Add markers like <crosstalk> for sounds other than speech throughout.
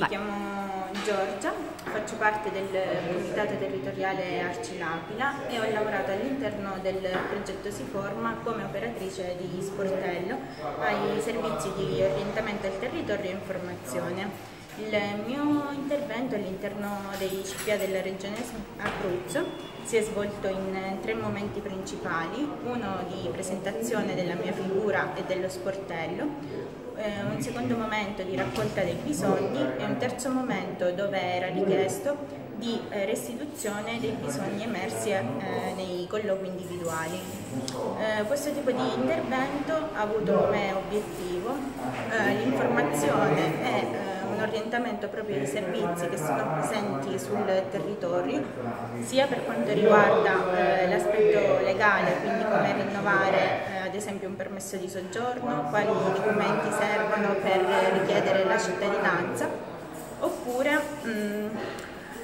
Mi chiamo Giorgia, faccio parte del Comitato Territoriale Arcilapila e ho lavorato all'interno del progetto Si Forma come operatrice di sportello ai servizi di orientamento al territorio e informazione. Il mio intervento all'interno dei CPA della Regione Abruzzo si è svolto in tre momenti principali, uno di presentazione della mia figura e dello sportello, eh, un secondo momento di raccolta dei bisogni e un terzo momento dove era richiesto di eh, restituzione dei bisogni emersi eh, nei colloqui individuali. Eh, questo tipo di intervento ha avuto come obiettivo eh, l'informazione e eh, un orientamento proprio dei servizi che sono presenti sul territorio, sia per quanto riguarda eh, legale, quindi come rinnovare ad esempio un permesso di soggiorno, quali documenti servono per richiedere la cittadinanza, oppure mh,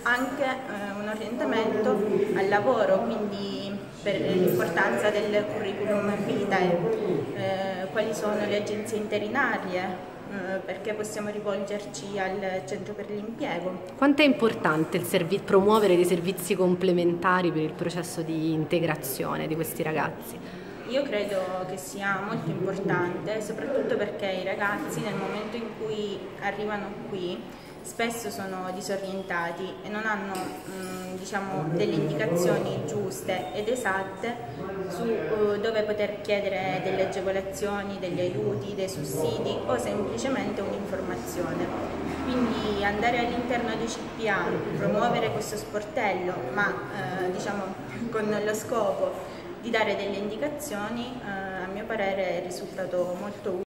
anche eh, un orientamento al lavoro, quindi per l'importanza del curriculum vitae, eh, quali sono le agenzie interinarie, eh, perché possiamo rivolgerci al centro per l'impiego. Quanto è importante promuovere dei servizi complementari per il processo di integrazione di questi ragazzi? Io credo che sia molto importante, soprattutto perché i ragazzi nel momento in cui arrivano qui spesso sono disorientati e non hanno mh, diciamo, delle indicazioni giuste ed esatte su uh, dove poter chiedere delle agevolazioni, degli aiuti, dei sussidi o semplicemente un'informazione. Quindi andare all'interno di CPA, promuovere questo sportello, ma eh, diciamo, <laughs> con lo scopo di dare delle indicazioni, eh, a mio parere è risultato molto utile.